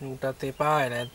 Nunca te paras.